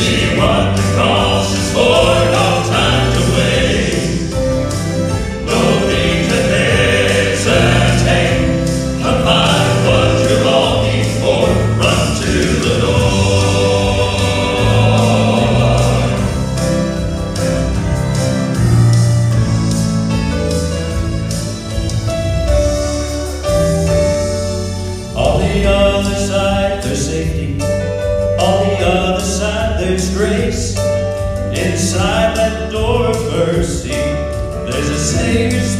see what the cause is for. grace. Inside that door of mercy, there's a Savior's